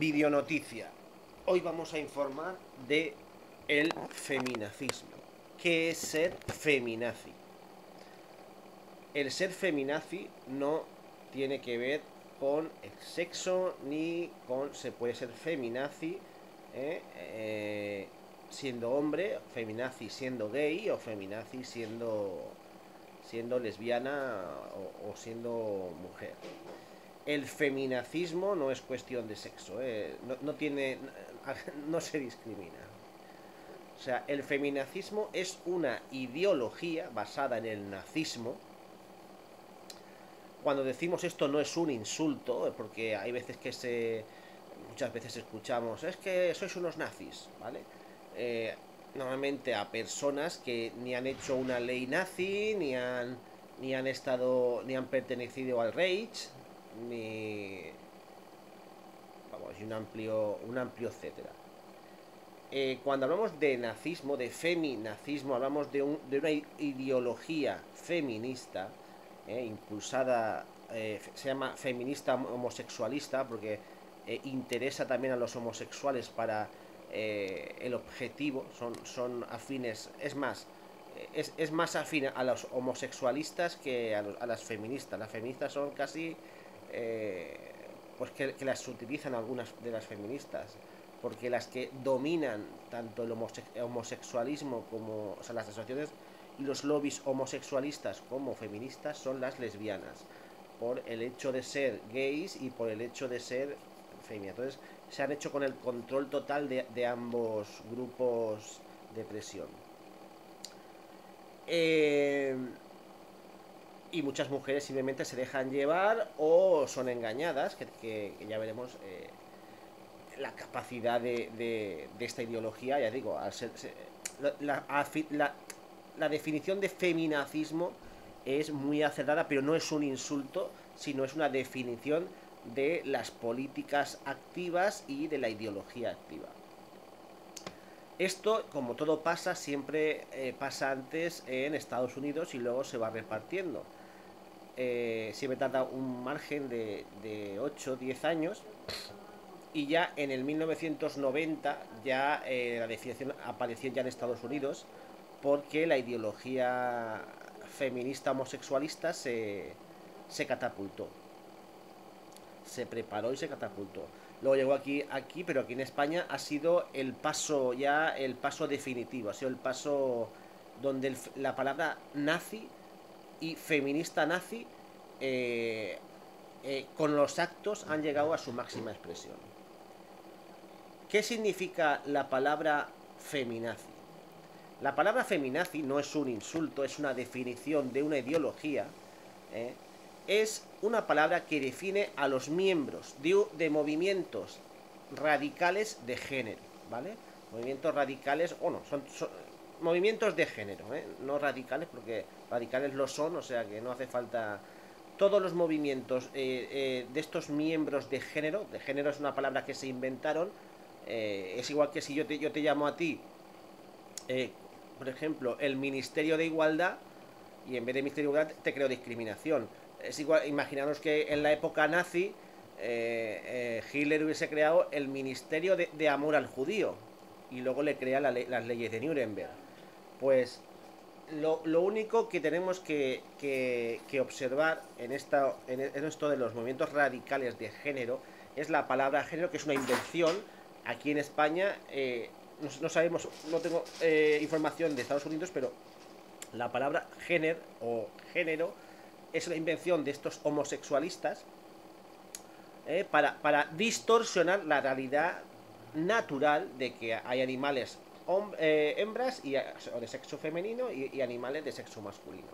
Videonoticia. Hoy vamos a informar de el feminacismo. ¿Qué es ser feminazi? El ser feminazi no tiene que ver con el sexo ni con se puede ser feminazi ¿eh? Eh, siendo hombre, feminazi siendo gay o feminazi siendo siendo lesbiana o siendo mujer el feminacismo no es cuestión de sexo, eh, no, tiene, no se discrimina. O sea, el feminacismo es una ideología basada en el nazismo. Cuando decimos esto no es un insulto, eh, porque hay veces que se, muchas veces escuchamos, es que sois unos nazis, ¿vale? Eh, normalmente a personas que ni han hecho una ley nazi, ni han, ni han estado, ni han pertenecido al Reich, ni vamos, y un amplio, un amplio etcétera. Eh, cuando hablamos de nazismo, de feminazismo, hablamos de, un, de una ideología feminista, eh, impulsada, eh, se llama feminista homosexualista, porque interesa también a los homosexuales para el objetivo, son, son afines, es más, es, es, más afín a los homosexualistas que a, a las feministas. Las feministas son casi eh, pues que, las utilizan algunas de las feministas, porque las que dominan tanto el homosexualismo como o sea, las asociaciones y los lobbies homosexualistas como feministas son las lesbianas, por el hecho de ser gays y por el hecho de ser femeninas. Entonces se han hecho con el control total de, de ambos grupos de presión. Eh, y muchas mujeres simplemente se dejan llevar o son engañadas, que, ya veremos eh, la capacidad de, esta ideología, ya digo, al ser, la, la, definición de feminacismo es muy acertada, pero no es un insulto, sino es una definición de las políticas activas y de la ideología activa. Esto, como todo pasa, siempre eh, pasa antes en Estados Unidos y luego se va repartiendo eh, siempre tarda un margen de, de 8 10 años. Y ya en el 1990 ya eh, la definición apareció ya en Estados Unidos porque la ideología feminista homosexualista se, se catapultó. Se preparó y se catapultó. Luego llegó aquí aquí pero aquí en España ha sido el paso ya el paso definitivo ha sido el paso donde la palabra nazi y feminista nazi eh, eh, con los actos han llegado a su máxima expresión. ¿Qué significa la palabra feminazi? La palabra feminazi no es un insulto, es una definición de una ideología. ¿eh? Es una palabra que define a los miembros de, movimientos radicales de género, ¿vale? Movimientos radicales, o no, son movimientos de género, ¿eh? no radicales, porque radicales lo son, o sea que no hace falta... Todos los movimientos eh, eh, de estos miembros de género, de género es una palabra que se inventaron, es igual que si yo te, yo te llamo a ti, por ejemplo, el Ministerio de Igualdad, y en vez de Ministerio de Igualdad te creo discriminación. Es igual, imaginaros que en la época nazi Hitler hubiese creado el Ministerio de, Amor al Judío, y luego le crea las leyes de Nuremberg. Pues lo, único que tenemos que, observar en, esta, en, esto de los movimientos radicales de género es la palabra género, que es una invención. Aquí en España, eh, no, sabemos, no tengo eh, información de Estados Unidos, pero la palabra género o género es una invención de estos homosexualistas eh, para, para distorsionar la realidad natural de que hay animales eh, hembras y, o de sexo femenino y, animales de sexo masculino.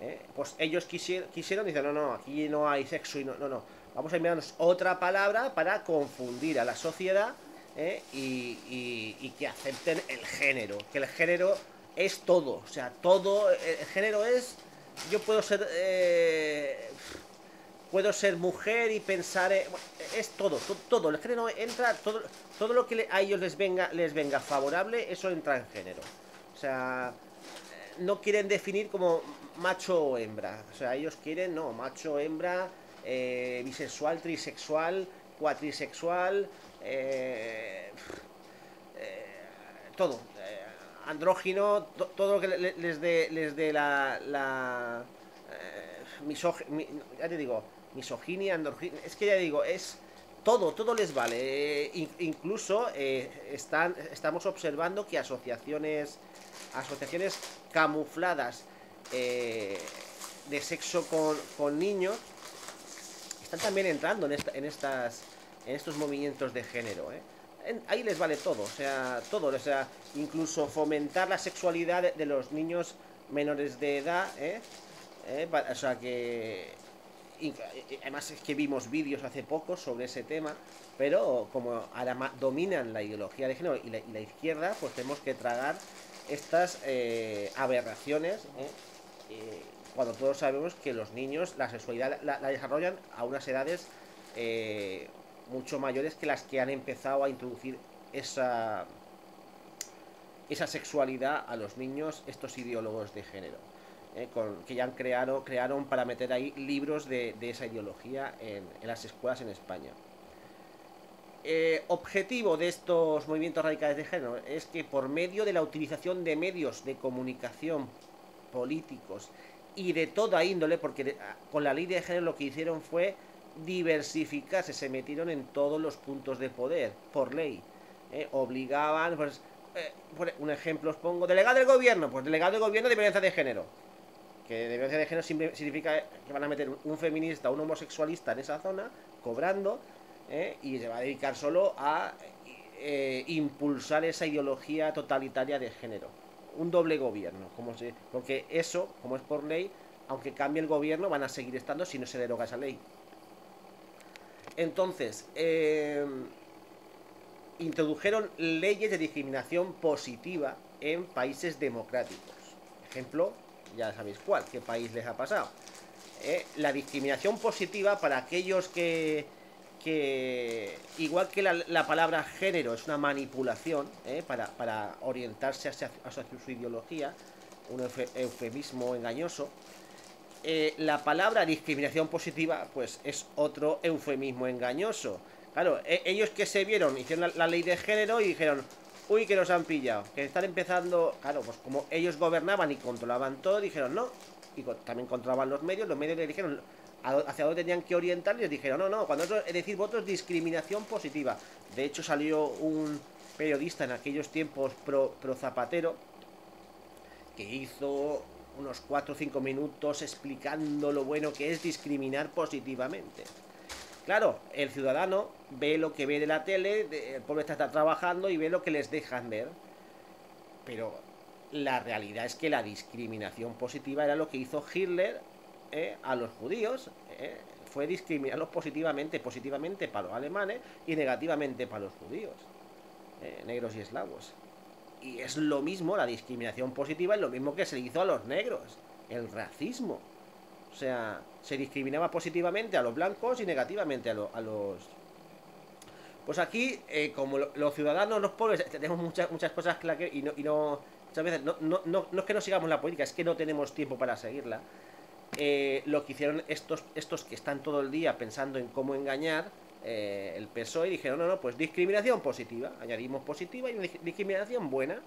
¿eh? Pues ellos quisieron, quisieron, dicen, no, no, aquí no hay sexo y no, no, no. Vamos a inventarnos otra palabra para confundir a la sociedad ¿eh? y, que acepten el género. Que el género es todo, o sea, todo, el género es, yo puedo ser puedo ser mujer y pensar es todo, todo, el género entra todo, todo lo que a ellos les venga les venga favorable, eso entra en género. O sea, no quieren definir como macho o hembra. O sea, ellos quieren, no, macho, hembra, eh, bisexual, trisexual, cuatrisexual, eh, eh, todo, eh, andrógino, todo lo que les dé les de la, la ya te digo, misoginia, androginia, es que ya digo, es todo, todo les vale. incluso están, estamos observando que asociaciones, asociaciones camufladas de sexo con, con niños están también entrando en, en, estas, en estos movimientos de género. ¿eh? ahí les vale todo, o sea, todo, o sea, incluso fomentar la sexualidad de, los niños menores de edad, ¿eh? ¿Eh? o sea que además es que vimos vídeos hace poco sobre ese tema, pero como ahora dominan la ideología de género y la, la izquierda, pues tenemos que tragar estas eh, aberraciones cuando todos sabemos que los niños la sexualidad la, desarrollan a unas edades eh, mucho mayores que las que han empezado a introducir esa, esa sexualidad a los niños estos ideólogos de género. Eh, que ya han creado, crearon para meter ahí libros de, esa ideología en, las escuelas en España. Eh, objetivo de estos movimientos radicales de género es que por medio de la utilización de medios de comunicación políticos y de toda índole, porque ah, con la ley de género lo que hicieron fue diversificarse, se metieron en todos los puntos de poder, por ley. ¿eh? Obligaban, pues, un ejemplo os pongo, delegado del gobierno, pues delegado del gobierno de violencia de género. Que de violencia de género significa que van a meter un feminista, un homosexualista en esa zona, cobrando, ¿eh? y se va a dedicar solo a impulsar esa ideología totalitaria de género un doble gobierno, como se, porque eso, como es por ley, aunque cambie el gobierno, van a seguir estando si no se deroga esa ley. Entonces, eh, introdujeron leyes de discriminación positiva en países democráticos. Ejemplo, ya sabéis cuál, qué país les ha pasado. Eh, la discriminación positiva para aquellos que que igual que la, palabra género es una manipulación ¿eh? para, orientarse hacia, su ideología, un eufemismo engañoso, eh, la palabra discriminación positiva pues es otro eufemismo engañoso. Claro, e, ellos que se vieron, hicieron la, ley de género y dijeron, uy, que nos han pillado, que están empezando, claro, pues como ellos gobernaban y controlaban todo, dijeron no, y también controlaban los medios, los medios le dijeron, hacia dónde tenían que orientar y dijeron, no, no, cuando es decir votos, discriminación positiva. De hecho, salió un periodista en aquellos tiempos pro, pro Zapatero que hizo unos 4 o 5 minutos explicando lo bueno que es discriminar positivamente. Claro, el ciudadano ve lo que ve de la tele, el pueblo está trabajando y ve lo que les dejan ver. Pero la realidad es que la discriminación positiva era lo que hizo Hitler eh, a los judíos eh, fue discriminarlos positivamente, positivamente para los alemanes y negativamente para los judíos, eh, negros y eslavos. Y es lo mismo, la discriminación positiva es lo mismo que se hizo a los negros, el racismo. O sea, se discriminaba positivamente a los blancos y negativamente a, los... Pues aquí, como los ciudadanos, los pobres, tenemos muchas, muchas cosas claras y no, y no muchas veces no, no, no, no es que no sigamos la política, es que no tenemos tiempo para seguirla. Eh, lo que hicieron estos, estos que están todo el día pensando en cómo engañar, eh, el PSOE, dijeron, no, no, pues discriminación positiva, añadimos positiva y discriminación buena.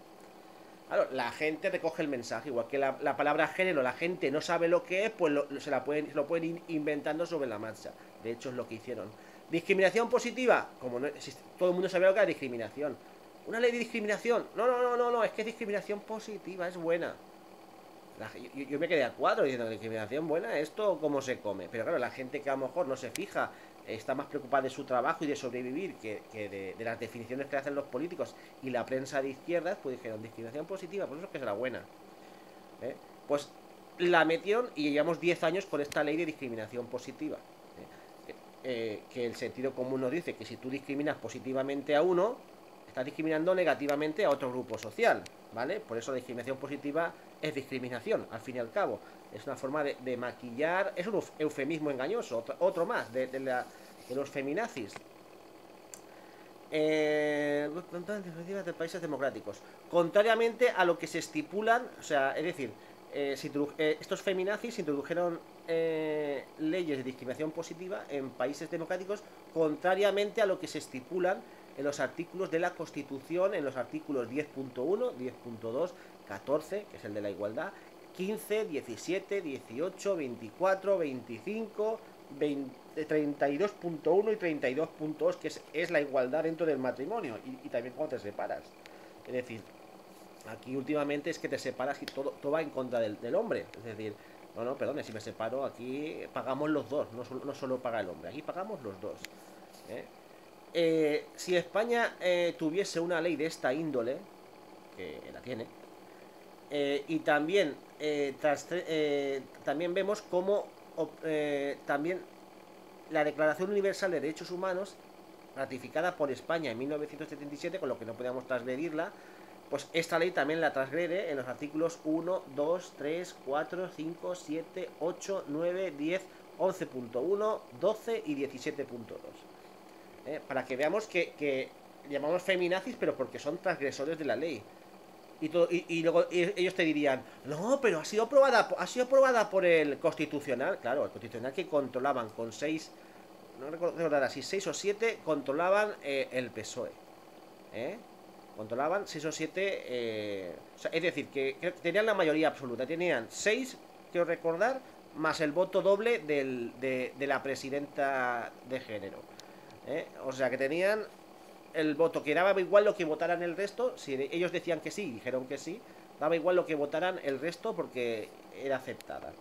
Claro, la gente recoge el mensaje, igual que la, palabra género, la gente no sabe lo que es, pues se, la pueden, lo pueden ir inventando sobre la marcha. De hecho, es lo que hicieron. Discriminación positiva, como no, todo el mundo sabe lo que es discriminación. Una ley de discriminación, no, no, no, no, no, es que es discriminación positiva, es buena yo, me quedé a cuatro diciendo discriminación buena, esto cómo se come. Pero claro, la gente que a lo mejor no se fija, está más preocupada de su trabajo y de sobrevivir que, de, las definiciones que hacen los políticos y la prensa de izquierdas, pues dijeron discriminación positiva, pues eso es que será buena. ¿eh? Pues la metieron y llevamos 10 años con esta ley de discriminación positiva. ¿eh? Eh, que el sentido común nos dice que si tú discriminas positivamente a uno, estás discriminando negativamente a otro grupo social, ¿vale? Por eso la discriminación positiva es discriminación, al fin y al cabo. Es una forma de, maquillar, es un eufemismo engañoso, otro, más de, los feminazis. Eh, de países democráticos. Contrariamente a lo que se estipulan, o sea, es decir, eh, eh, estos feminazis introdujeron eh, leyes de discriminación positiva en países democráticos contrariamente a lo que se estipulan en los artículos de la Constitución, en los artículos 10.1, 10.2, 14, que es el de la igualdad, 15, 17, 18, 24, 25, 32.1 y 32.2, que es, la igualdad dentro del matrimonio y, también cuando te separas. Es decir, aquí últimamente es que te separas y todo, va en contra del, hombre. Es decir, no, no, perdón, si me separo, aquí pagamos los dos, no solo, no solo paga el hombre, aquí pagamos los dos. ¿eh? Eh, si España eh, tuviese una ley de esta índole, que la tiene, y también, también vemos cómo también la Declaración Universal de Derechos Humanos, ratificada por España en 1977, con lo que no podíamos transgredirla, pues esta ley también la transgrede en los artículos 1, 2, 3, 4, 5, 7, 8, 9, 10, 11.1, 12 y 17.2. ¿Eh? Para que veamos que, llamamos feminazis, pero porque son transgresores de la ley. Y, todo, y, luego ellos te dirían, no, pero ha sido aprobada, ha sido aprobada por el constitucional. Claro, el constitucional que controlaban con seis, no recuerdo si seis o siete controlaban eh, el PSOE. ¿Eh? Controlaban 6 o 7, eh, es decir, que, tenían la mayoría absoluta. Tenían 6, quiero recordar, más el voto doble de, la presidenta de género. ¿eh? O sea, que tenían el voto, que daba igual lo que votaran el resto. Si ellos decían que sí, dijeron que sí, daba igual lo que votaran el resto porque era aceptada.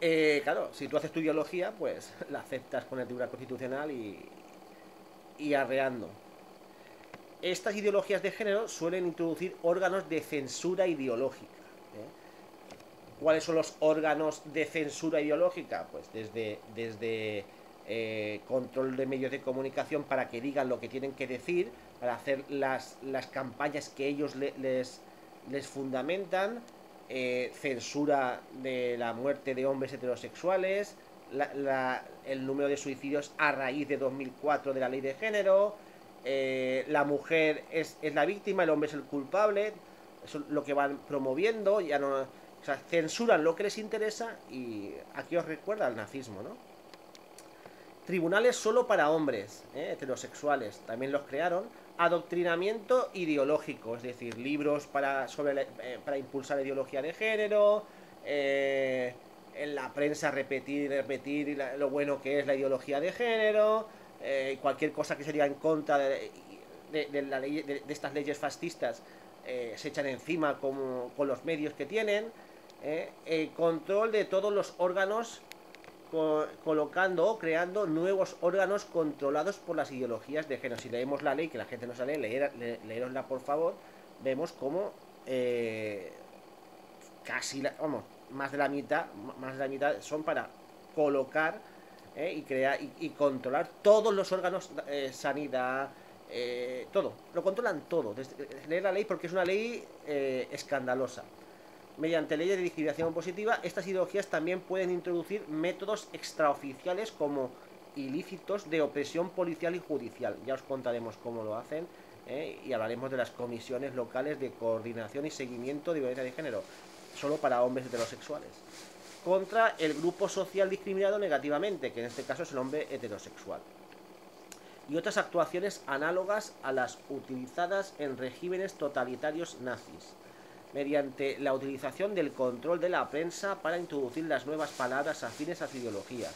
Eh, claro, si tú haces tu ideología, pues la aceptas con el Tribunal Constitucional y, y arreando. Estas ideologías de género suelen introducir órganos de censura ideológica. ¿eh? ¿Cuáles son los órganos de censura ideológica? Pues desde, desde eh, control de medios de comunicación para que digan lo que tienen que decir, para hacer las, las campañas que ellos les, les fundamentan, eh, censura de la muerte de hombres heterosexuales, el número de suicidios a raíz de 2004 de la ley de género, eh, la mujer es, la víctima, el hombre es el culpable, eso es lo que van promoviendo, ya no, o sea, censuran lo que les interesa y aquí os recuerda el nazismo, ¿no? Tribunales solo para hombres, ¿eh? heterosexuales, también los crearon. Adoctrinamiento ideológico, es decir, libros para, sobre, eh, para impulsar ideología de género, en la prensa repetir y repetir lo bueno que es la ideología de género, eh, cualquier cosa que sería en contra de, la ley, de, estas leyes fascistas eh, se echan encima con, con los medios que tienen. Eh, control de todos los órganos colocando o creando nuevos órganos controlados por las ideologías de género. Si leemos la ley, que la gente no sabe, leer, leerosla por favor, vemos como casi, vamos, más de la mitad, más de la mitad son para colocar ¿eh? y crear y, controlar todos los órganos, eh, sanidad, eh, todo, lo controlan todo. leer la ley porque es una ley escandalosa. Mediante leyes de discriminación positiva, estas ideologías también pueden introducir métodos extraoficiales como ilícitos de opresión policial y judicial. Ya os contaremos cómo lo hacen y hablaremos de las comisiones locales de coordinación y seguimiento de violencia de género, solo para hombres heterosexuales contra el grupo social discriminado negativamente, que en este caso es el hombre heterosexual. Y otras actuaciones análogas a las utilizadas en regímenes totalitarios nazis, mediante la utilización del control de la prensa para introducir las nuevas palabras afines a su ideología.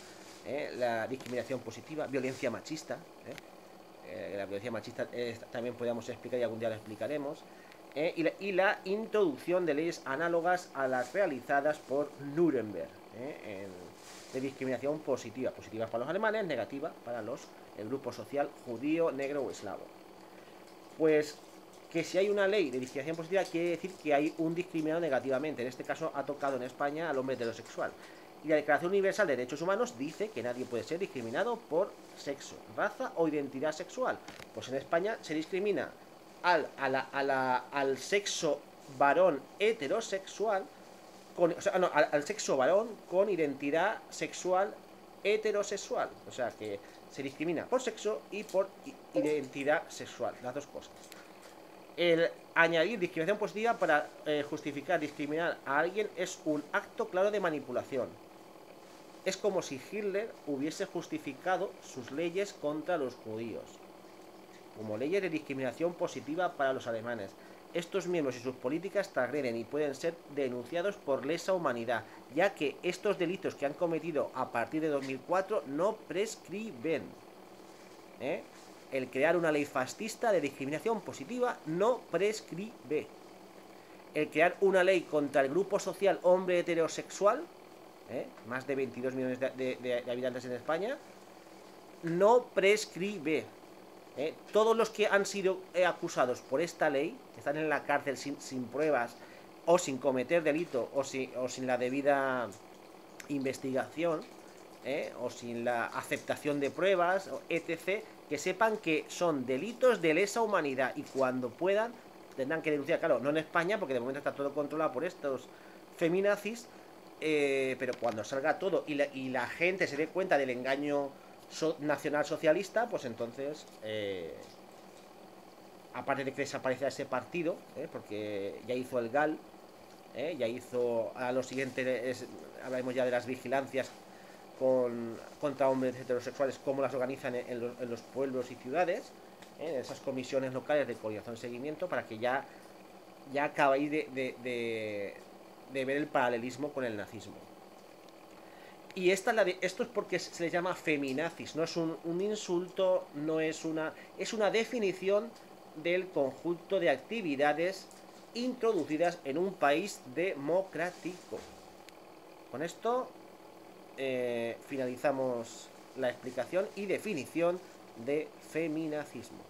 ¿eh? La discriminación positiva, violencia machista. ¿eh? Eh, la violencia machista también podríamos explicar y algún día la explicaremos. y, la, introducción de leyes análogas a las realizadas por Nuremberg, de discriminación positiva, positiva para los alemanes, negativa para los el grupo social judío, negro o eslavo. Pues que si hay una ley de discriminación positiva quiere decir que hay un discriminado negativamente. En este caso ha tocado en España al hombre heterosexual. Y la Declaración Universal de Derechos Humanos dice que nadie puede ser discriminado por sexo, raza o identidad sexual. Pues en España se discrimina al, al sexo varón heterosexual, con, o sea, no, al, sexo varón con identidad sexual heterosexual. O sea que se discrimina por sexo y por identidad sexual, las dos cosas. El añadir discriminación positiva para eh, justificar discriminar a alguien es un acto claro de manipulación. Es como si Hitler hubiese justificado sus leyes contra los judíos, como leyes de discriminación positiva para los alemanes. Estos miembros y sus políticas transgreden y pueden ser denunciados por lesa humanidad, ya que estos delitos que han cometido a partir de 2004 no prescriben. ¿Eh? El crear una ley fascista de discriminación positiva no prescribe. El crear una ley contra el grupo social hombre heterosexual, ¿eh? más de 22 millones de, habitantes en España, no prescribe. ¿eh? Todos los que han sido eh, acusados por esta ley, están en la cárcel sin, pruebas o sin cometer delito o, o sin la debida investigación, o sin la aceptación de pruebas, etc., que sepan que son delitos de lesa humanidad y cuando puedan tendrán que denunciar, claro, no en España, porque de momento está todo controlado por estos feminazis, eh, pero cuando salga todo y la, gente se dé cuenta del engaño nacional socialista, pues entonces, eh, aparte de que desaparezca ese partido, eh, porque ya hizo el GAL, ya hizo a lo siguiente, hablaremos ya de las vigilancias con, contra hombres heterosexuales, cómo las organizan en, los, pueblos y ciudades, ¿eh? en esas comisiones locales de coordinación y seguimiento, para que ya, ya acabéis de, de, de, ver el paralelismo con el nazismo. Y esta, la de, esto es porque se le llama feminazis, no es un, un insulto, no es una, es una definición del conjunto de actividades introducidas en un país democrático. Con esto eh, finalizamos la explicación y definición de feminacismo.